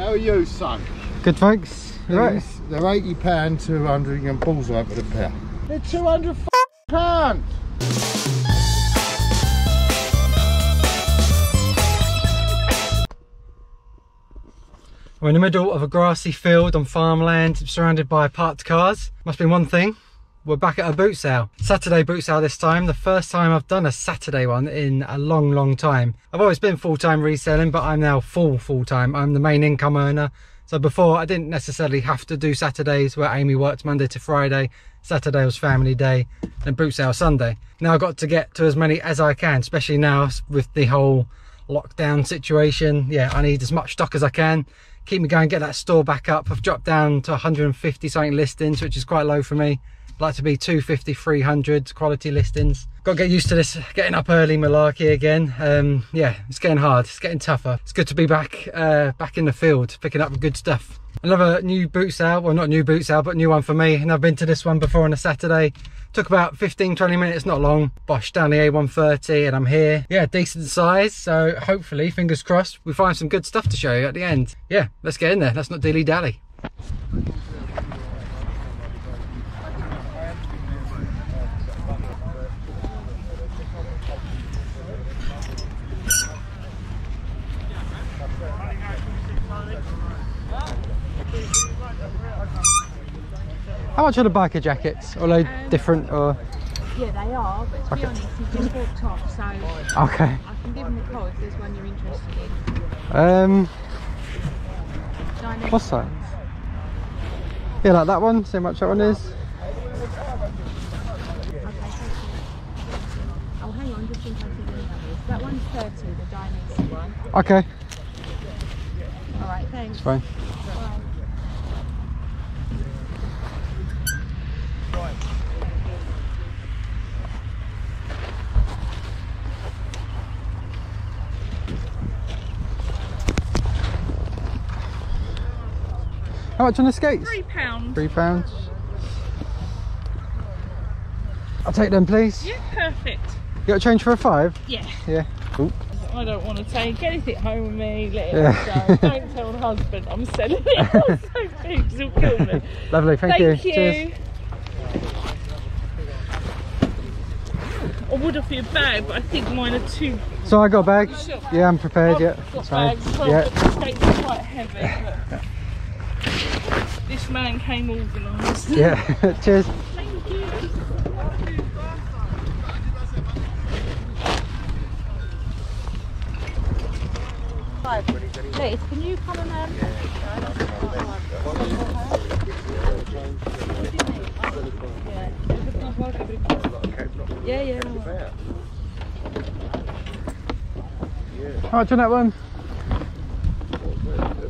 How are you, son? Good, thanks. You right? They're eighty pound, two hundred and balls over the pair. They're two hundred pounds. We're in the middle of a grassy field on farmland, surrounded by parked cars. Must be one thing. We're back at a boot sale. Saturday boot sale this time. The first time I've done a Saturday one in a long, long time. I've always been full-time reselling, but I'm now full full-time. I'm the main income earner. So before I didn't necessarily have to do Saturdays where Amy worked Monday to Friday. Saturday was family day and boot sale Sunday. Now I've got to get to as many as I can, especially now with the whole lockdown situation. Yeah, I need as much stock as I can. Keep me going, get that store back up. I've dropped down to 150 something listings, which is quite low for me. Like to be 250, 300 quality listings. Got to get used to this getting up early malarkey again. Um, yeah, it's getting hard. It's getting tougher. It's good to be back, uh, back in the field, picking up good stuff. Another new boot sale, well not new boot sale, but new one for me. And I've been to this one before on a Saturday. Took about 15, 20 minutes, not long. Bosch the A130 and I'm here. Yeah, decent size. So hopefully, fingers crossed, we find some good stuff to show you at the end. Yeah, let's get in there. Let's not dilly dally. How much are the biker jackets? Are they Um, different or? Yeah, they are, but to be Okay. honest, he's just walked off, so okay. I can give him a call if there's one you're interested in. Um, what's that? Yeah, like that one. See how much that one is. Okay. Oh, hang on, just in case you didn't notice. That one's 30, the Dainese one. Okay, All right, thanks. it's fine. How much on the skates? Three pounds. Three pounds. I'll take them, please. Yeah, perfect. You got a change for a five? Yeah. Yeah. Ooh. I don't want to take anything home with me. Let it Yeah. go. Don't tell the husband I'm selling it. I'm so big, he'll kill me. Lovely, thank, you. Thank you. Cheers. I would have your bag, but I think mine are too. So I got a bag. Sure. Yeah, I'm prepared. I've Yeah, got bags Yeah. the skates are quite heavy. But this man came organised. Yeah. Cheers. Thank. Please, can you come and um, Yeah, yeah. no worries. How much on that one?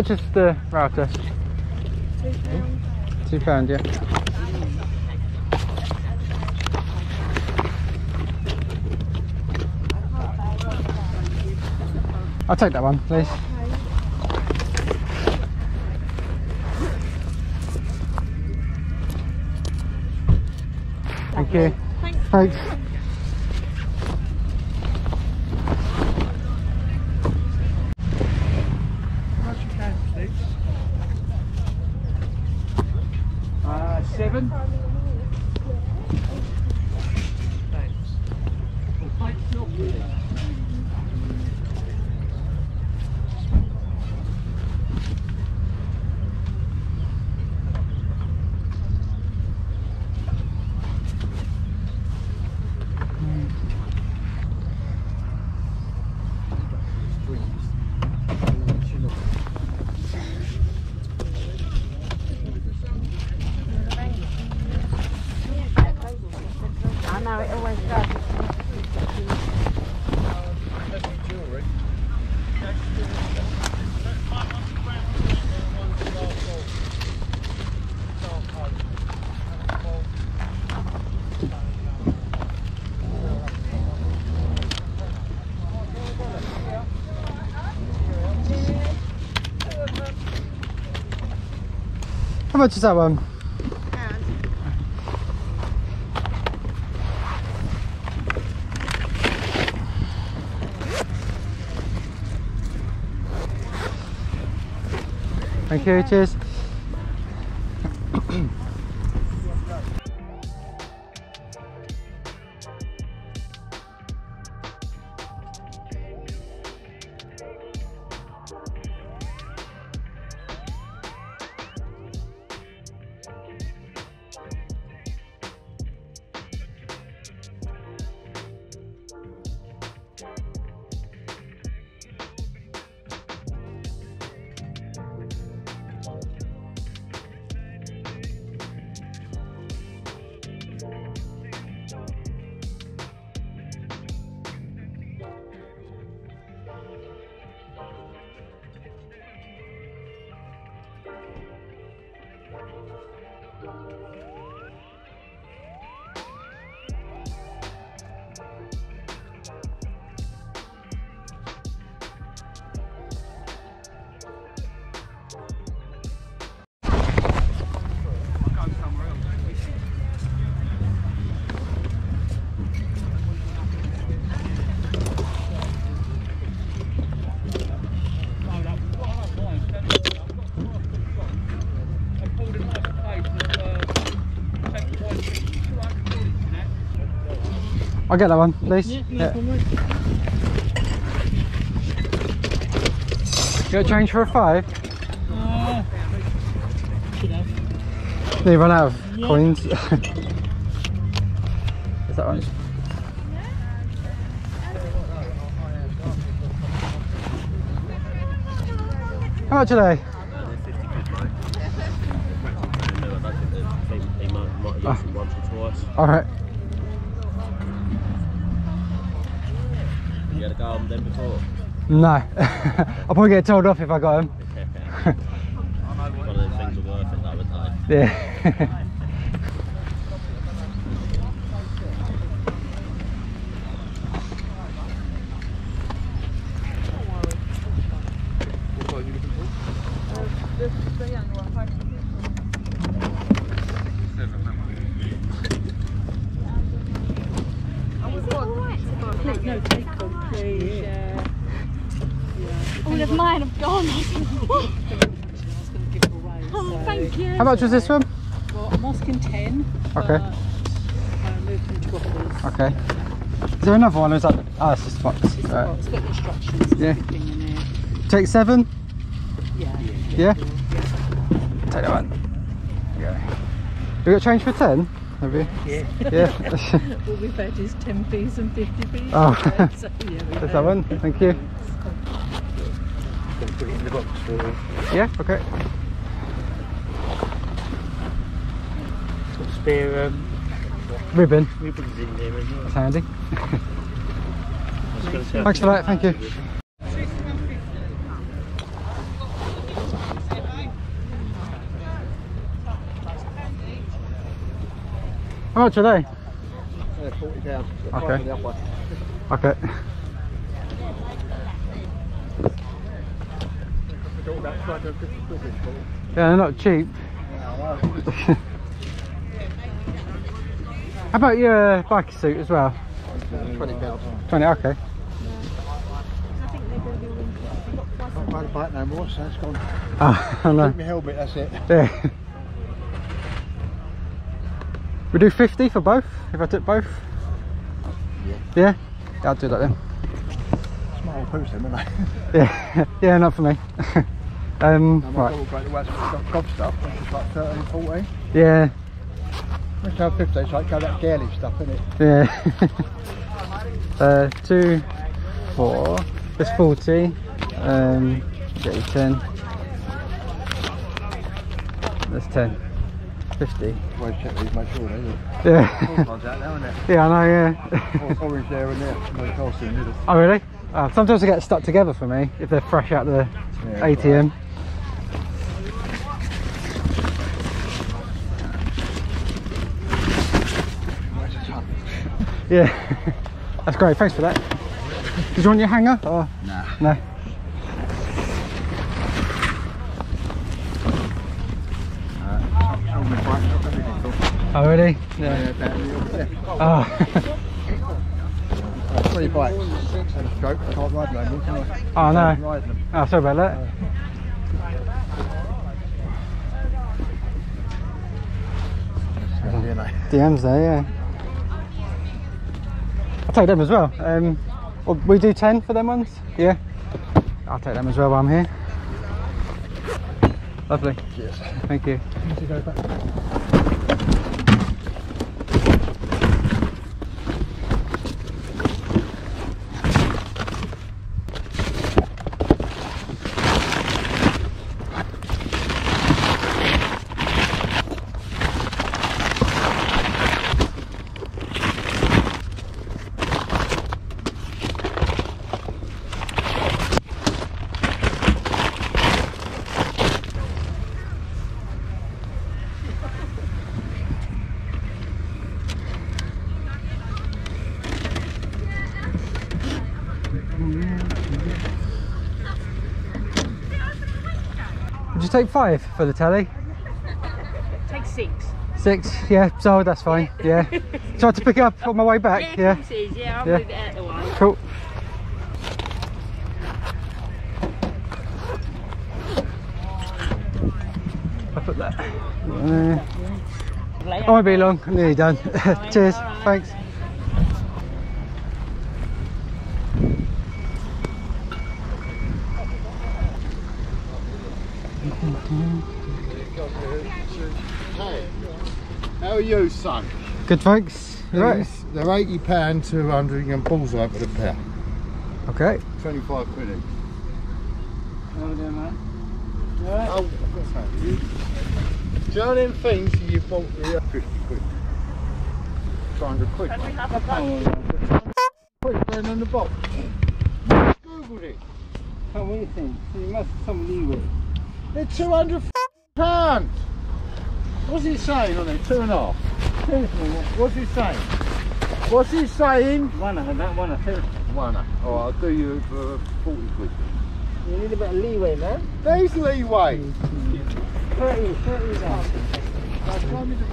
much is the router? Two pound, yeah. I'll take that one, please. Thank you. Thanks. Uh, Is that one? Thank you, cheers. I'll get that one, please. Yeah. You got change for a five? Uh, they run out of coins. Is that right? How much are they? They might, might have used them once or twice. Alright. You had a go on them before? No. I'll probably get told off if I got them. One of those things are worth it though, aren't they? Yeah. No, take them, please. Yeah. All of mine have gone. I was going to give it away. Oh, thank you. How much was this one? Well, I'm asking 10. Okay. but I moved them to offers. Okay. Is there another one or is that... Oh, it's just box. It's got, Right. it's got instructions Yeah. Take seven? Yeah. Yeah? Take that one. Yeah. You got change for ten? Have you? Yeah. Yeah. All we've had is 10 p's and 50 p's. Oh. so, yeah, we There's that one. Thank you. Put it in the box for you. Yeah, okay. Spare um, Ribbon. ribbons in there as well. That's handy. Thanks for that, thank you. How much are they? Yeah, forty pounds. Okay. Okay. Yeah, they're not cheap. How about your uh, biker suit as well? Twenty pounds. 20, okay. Not bad a bite no more, so it's gone. Oh, I know. Keep my helmet, that's it. Yeah. We do 50 for both, if I took both? Yeah. Yeah? Yeah, I'll do that then. Small poos them, aren't it? Yeah, yeah, not for me. um? I'm right. all great the West got gob stuff, which is like 13, 14. Yeah, Let's have 50, it's like go that girly stuff, isn't it? yeah. uh, two, four, that's 40. Um, get you 10. That's 10. fifty. Well, check these, make sure they. Yeah. Like that now, isn't it? yeah, I know. Yeah. Orange there and there. No in the middle. oh really? Oh, sometimes they get stuck together for me if they're fresh out of the Yeah, ATM. Yeah, that's great. Thanks for that. Did you want your hanger? Or? Nah. No. Oh really? Yeah. Oh. Three bikes and a stroke. Can't ride no more, can I? oh no. Them. Oh, sorry about that. Know. DMs there, yeah. I'll take them as well. Um, we do 10 for them ones? Yeah. I'll take them as well while I'm here. Lovely. Cheers. Thank you. Would you take five for the telly? Take six. Six? Yeah, so that's fine. Yeah. Tried to pick it up on my way back. Yeah. Is, yeah, I'll Yeah. move it out the way. Cool. I put that. Uh, I won't be long. I'm nearly done. Cheers. Thanks. You, son? Good. Thanks. You Right. They're eighty pound, two hundred and bullseye for the pair. Okay. Twenty-five quid each. Oh, dear, man. Oh, what's that? You, do you know them things you bought the uh, fifty quid? Two hundred quid. Can we mate. have a boat? Quid going on the box. Googled it. Oh, what do you think? So you must have some leeway. They're two hundred pounds. What's he saying on it? Two and a half. What's he saying? What's he saying? One, I that one, I think. One. Oh, I'll do you for forty quid. You need a bit of leeway, man. There's leeway. 30, 30 down. Tell me the.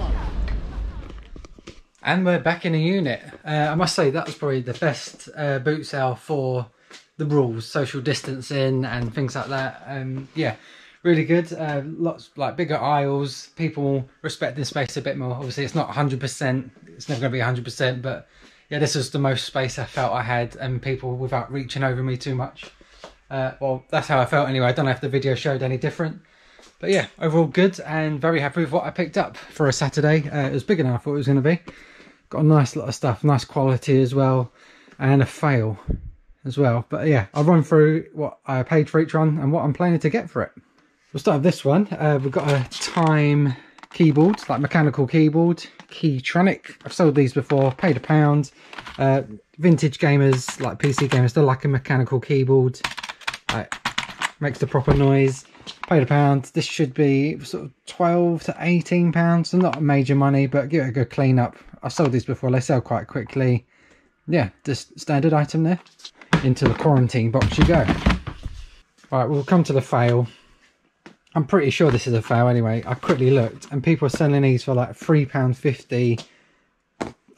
And we're back in a unit. Uh, I must say that was probably the best uh, boot sale for the rules, social distancing and things like that. Um, yeah, really good. Uh, lots like bigger aisles, people respect respecting space a bit more. Obviously, it's not 100%. It's never going to be 100%, but yeah, this was the most space I felt I had, and people without reaching over me too much. Uh, well, that's how I felt anyway. I don't know if the video showed any different. But yeah, overall good and very happy with what I picked up for a Saturday. Uh, it was bigger than I thought it was going to be. Got a nice lot of stuff, nice quality as well, and a fail as well. But yeah, I'll run through what I paid for each one and what I'm planning to get for it. We'll start with this one. Uh, we've got a Time keyboard, like mechanical keyboard, Keytronic. I've sold these before, paid a pound. Uh, vintage gamers, like PC gamers, they like a mechanical keyboard. Like, makes the proper noise. Paid a pound. This should be sort of 12 to 18 pounds. So not major money, but give it a good clean up. I've sold these before, they sell quite quickly. Yeah, just standard item there. Into the quarantine box you go. All right, we'll come to the fail. I'm pretty sure this is a fail anyway. I quickly looked and people are selling these for like £3.50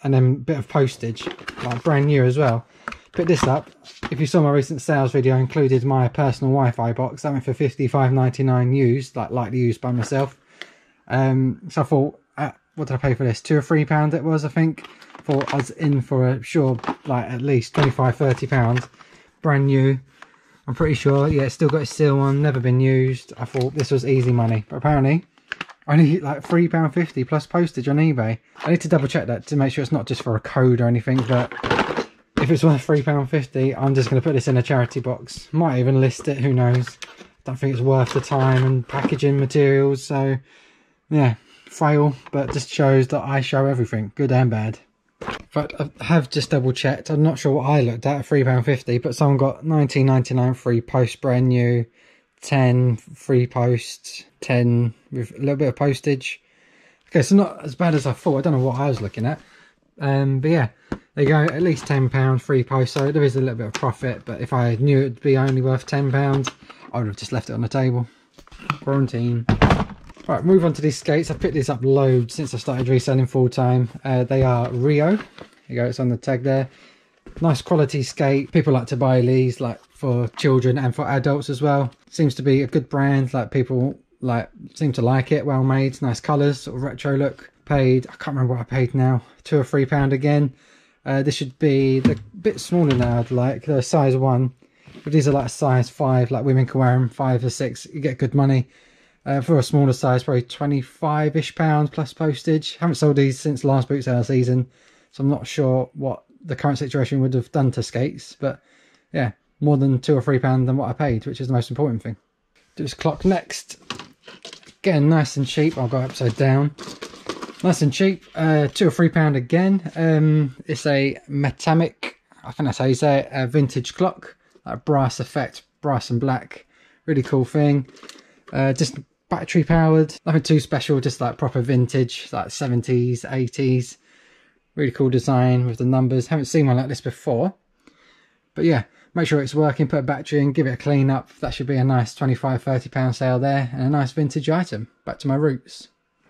and then a bit of postage, like brand new as well. Pick this up. If you saw my recent sales video, I included my personal Wi-Fi box. That went for $55.99 used, like lightly used by myself. Um, so I thought, uh, what did I pay for this? Two or three pound it was, I think. Thought I was in for a sure, like at least 25, 30 pounds. Brand new. I'm pretty sure. Yeah, it's still got a seal on, never been used. I thought this was easy money, but apparently only like three pound fifty plus postage on eBay. I need to double check that to make sure it's not just for a code or anything. But if it's worth three pound fifty, I'm just going to put this in a charity box. Might even list it. Who knows? Don't think it's worth the time and packaging materials. So yeah, frail, but just shows that I show everything, good and bad. But I have just double checked. I'm not sure what I looked at, £3.50, but someone got 19.99 free post brand new, 10 free post, 10 with a little bit of postage. Okay, so not as bad as I thought. I don't know what I was looking at. Um, but yeah, there you go, at least £10 free post. So there is a little bit of profit, but if I knew it'd be only worth £10, I would have just left it on the table. Quarantine. Right, move on to these skates. I've picked these up loads since I started reselling full time. Uh, they are Rio. Here you go, it's on the tag there. Nice quality skate. People like to buy these like for children and for adults as well. Seems to be a good brand. Like people like seem to like it. Well made, nice colours, sort of retro look. Paid, I can't remember what I paid now. Two or three pound again. Uh, this should be a bit smaller now. I'd like the size one. But these are like size five, like women can wear them. Five or six, you get good money. Uh, for a smaller size, probably 25-ish pounds plus postage. Haven't sold these since last boot sale season, so I'm not sure what the current situation would have done to skates. But yeah, more than two or three pounds than what I paid, which is the most important thing. Do this clock next. Again, nice and cheap. I'll go upside down. Nice and cheap. Uh, two or three pound again. Um, it's a Metamec, I think that's how you say it, a vintage clock. Like brass effect, brass and black. Really cool thing. Uh, just battery powered, nothing too special, just like proper vintage, like 70s, 80s. Really cool design with the numbers. Haven't seen one like this before. But yeah, make sure it's working, put a battery in, give it a clean up. That should be a nice 25, 30 pound sale there and a nice vintage item. Back to my roots.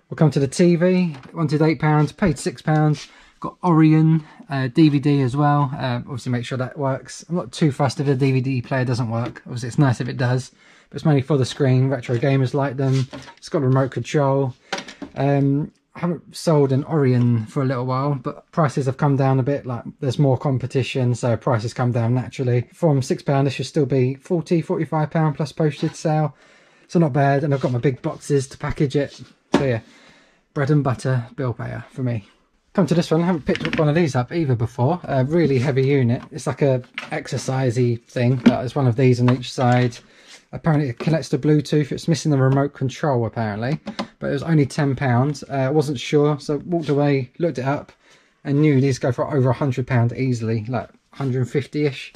We'll come to the TV. Wanted £8, paid £6. Got Orion uh, DVD as well. Uh, obviously make sure that works. I'm not too fussed if the DVD player doesn't work. Obviously it's nice if it does. But it's mainly for the screen. Retro gamers like them. It's got a remote control. Um, I haven't sold an Orion for a little while, but prices have come down a bit. Like there's more competition, so prices come down naturally. From £6, this should still be 40 £45 plus postage sale. So not bad. And I've got my big boxes to package it. So yeah, bread and butter bill payer for me. Come to this one, I haven't picked up one of these up either before. A really heavy unit. It's like a exercisey thing. There's one of these on each side. Apparently it connects to Bluetooth. It's missing the remote control apparently. But it was only £10. Uh, I wasn't sure, so walked away, looked it up, and knew these go for over £100 easily, like 150-ish.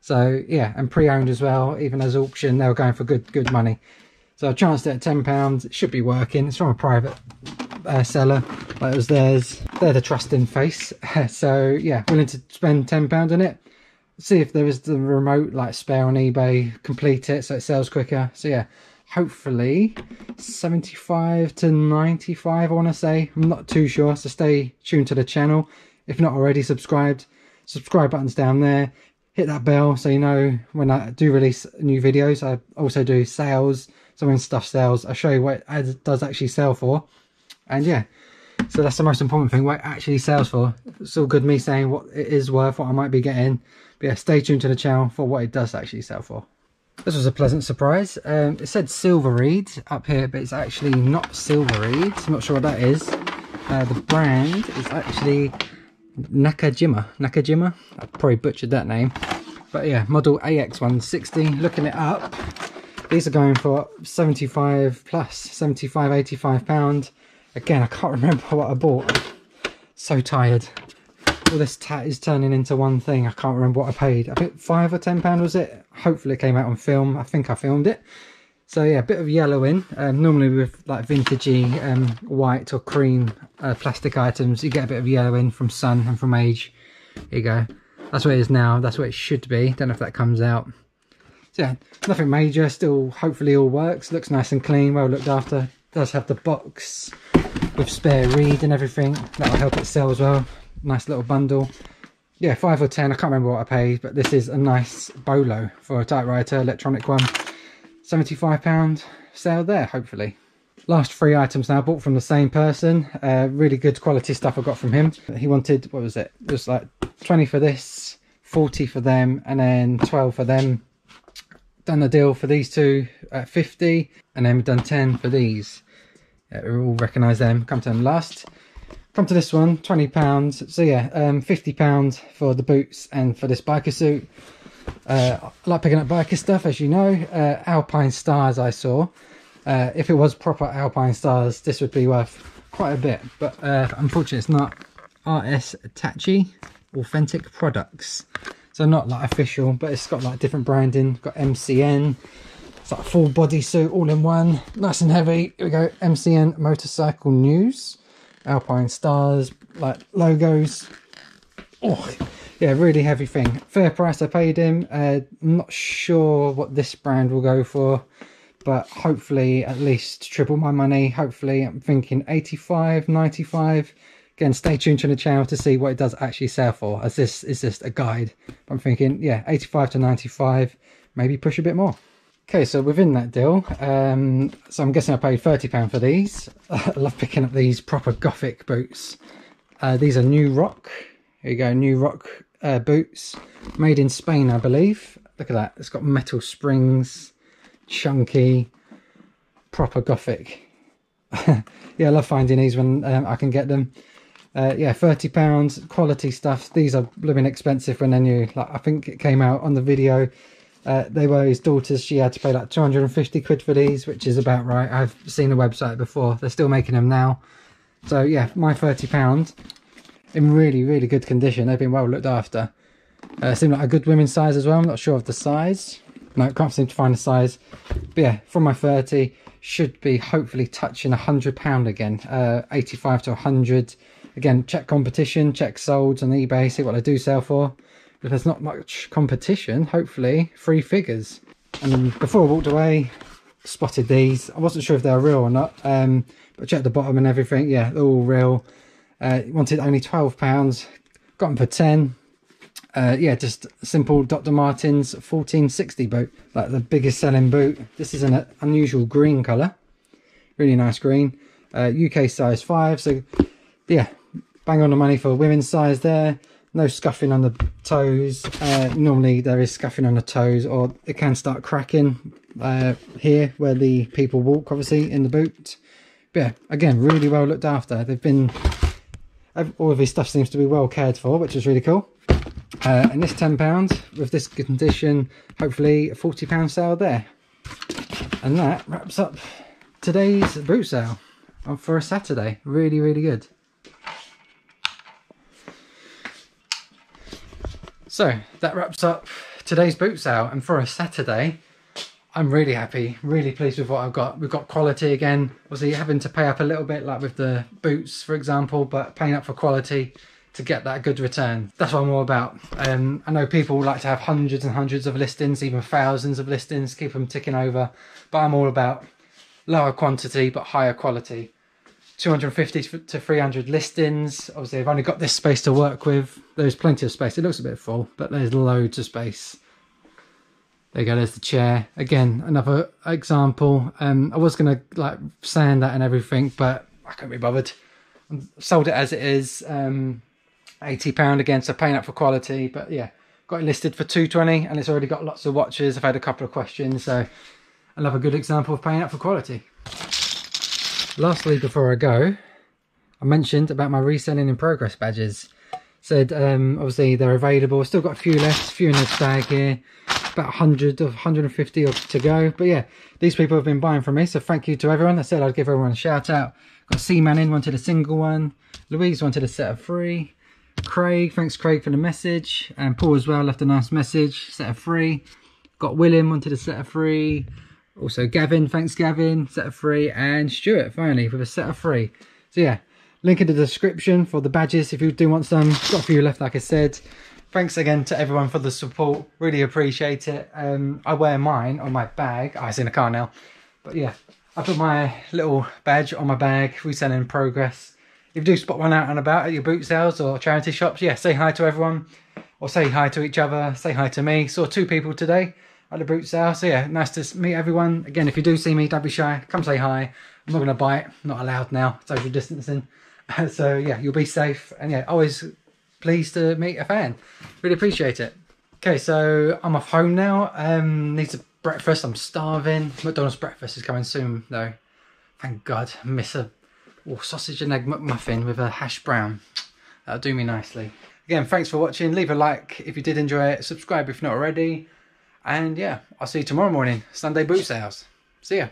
So yeah, and pre-owned as well, even as auction, they were going for good good money. So I chanced it at £10, it should be working. It's from a private uh, seller, like it was theirs. They're the trusting face. so yeah, willing to spend £10 on it. See if there is the remote like spare on eBay, complete it so it sells quicker. So yeah, hopefully 75 to 95 I want to say. I'm not too sure, so stay tuned to the channel. If not already subscribed, subscribe button's down there. Hit that bell so you know when I do release new videos. I also do sales, so when stuff sells, I show you what it does actually sell for. And yeah, so that's the most important thing, what it actually sells for. It's all good me saying what it is worth, what I might be getting. But yeah, stay tuned to the channel for what it does actually sell for. This was a pleasant surprise. Um, it said silver reed up here, but it's actually not silver reed. I'm not sure what that is. Uh, the brand is actually Nakajima. Nakajima? I probably butchered that name. But yeah, model AX160. Looking it up, these are going for 75 plus, 75, 85 pound. Again, I can't remember what I bought. So tired. All this tat is turning into one thing. I can't remember what I paid. I think five or ten pound was it? Hopefully it came out on film. I think I filmed it. So yeah, a bit of yellowing. Um, normally with like vintagey um, white or cream uh, plastic items, you get a bit of yellowing from sun and from age. Here you go. That's what it is now. That's what it should be. Don't know if that comes out. So yeah, nothing major. Still, hopefully all works. Looks nice and clean, well looked after. Does have the box with spare reed and everything. That'll help it sell as well. Nice little bundle. Yeah, five or ten. I can't remember what I paid, but this is a nice bolo for a typewriter, electronic one. £75 sale there, hopefully. Last three items now, bought from the same person. Uh, really good quality stuff I got from him. He wanted, what was it? It was like 20 for this, 40 for them, and then 12 for them. Done the deal for these two at 50, and then we've done 10 for these. We all recognise them. Come to them last. Come to this one, £20. So yeah, um, £50 for the boots and for this biker suit. Uh, I like picking up biker stuff, as you know. Uh, Alpinestars I saw. Uh, if it was proper Alpinestars, this would be worth quite a bit, but uh, unfortunately it's not RS Taichi Authentic Products. So not like official, but it's got like different branding. Got MCN. It's like full body suit all in one. Nice and heavy. Here we go. MCN Motorcycle News. Alpinestars, like logos. Oh, yeah, really heavy thing. Fair price I paid him. Uh, not sure what this brand will go for, but hopefully at least triple my money. Hopefully, I'm thinking 85, 95. Again, stay tuned to the channel to see what it does actually sell for, as this is just a guide. I'm thinking, yeah, 85 to 95, maybe push a bit more. Okay, so within that deal, um, so I'm guessing I paid £30 for these. I love picking up these proper gothic boots. Uh, these are New Rock. Here you go, New Rock uh, boots. Made in Spain, I believe. Look at that. It's got metal springs, chunky, proper gothic. yeah, I love finding these when um, I can get them. Uh, yeah, thirty pounds, quality stuff. These are blooming expensive when they're new. Like I think it came out on the video. Uh, they were his daughter's. She had to pay like two hundred and fifty quid for these, which is about right. I've seen the website before. They're still making them now. So yeah, my thirty pound in really really good condition. They've been well looked after. Uh, seem like a good women's size as well. I'm not sure of the size. No, can't seem to find a size. But yeah, from my 30, should be hopefully touching hundred pound again. Uh, 85 to 100 Again, check competition, check solds on eBay, see what they do sell for. There's not much competition, hopefully three figures. And before I walked away, spotted these. I wasn't sure if they were real or not, um, but checked the bottom and everything. Yeah, they're all real. Uh, wanted only £12, got them for 10 uh, yeah, just simple Dr. Martens 1460 boot, like the biggest selling boot. This is an unusual green colour, really nice green. Uh, UK size 5, so yeah, bang on the money for women's size there no scuffing on the toes. Uh, normally there is scuffing on the toes or it can start cracking uh, here where the people walk obviously in the boot. But yeah again really well looked after. They've been all of this stuff seems to be well cared for which is really cool. Uh, and this 10 pounds with this condition hopefully a 40 pound sale there. And that wraps up today's boot sale for a saturday. Really really good So that wraps up today's boots out and for a Saturday I'm really happy, really pleased with what I've got. We've got quality again, obviously having to pay up a little bit like with the boots for example, but paying up for quality to get that good return. That's what I'm all about. Um, I know people like to have hundreds and hundreds of listings, even thousands of listings, keep them ticking over, but I'm all about lower quantity but higher quality. 250 to 300 listings. Obviously, I've only got this space to work with. There's plenty of space. It looks a bit full, but there's loads of space. There you go, there's the chair. Again, another example. Um, I was going to like sand that and everything, but I can't be bothered. I sold it as it is. Um, £80 again, so paying up for quality. But yeah, got it listed for 220 and it's already got lots of watches. I've had a couple of questions, so another good example of paying up for quality. Lastly, before I go, I mentioned about my reselling in progress badges. Said um, obviously they're available. Still got a few left, a few in the bag here. About 100 of 150 to go. But yeah, these people have been buying from me. So thank you to everyone. I said I'd give everyone a shout out. Got C-Man in, wanted a single one. Louise wanted a set of three. Craig, thanks Craig for the message. And Paul as well left a nice message, set of three. Got William, wanted a set of three. Also Gavin, thanks Gavin, set of three. And Stuart, finally, with a set of three. So yeah, link in the description for the badges if you do want some. Got a few left, like I said. Thanks again to everyone for the support. Really appreciate it. Um, I wear mine on my bag. Oh, it's in the car now. But yeah, I put my little badge on my bag. Reselling in progress. If you do spot one out and about at your boot sales or charity shops, yeah, say hi to everyone. Or say hi to each other. Say hi to me. Saw two people today at the boot sale. So yeah, nice to meet everyone. Again, if you do see me, don't be shy. Come say hi. I'm not going to bite. Not allowed now. Social distancing. so yeah, you'll be safe. And yeah, always pleased to meet a fan. Really appreciate it. Okay, so I'm off home now. Um, needs a breakfast. I'm starving. McDonald's breakfast is coming soon though. Thank God. Miss a oh, sausage and egg McMuffin with a hash brown. That'll do me nicely. Again, thanks for watching. Leave a like if you did enjoy it. Subscribe if not already. And yeah, I'll see you tomorrow morning, Sunday boot sales. See ya.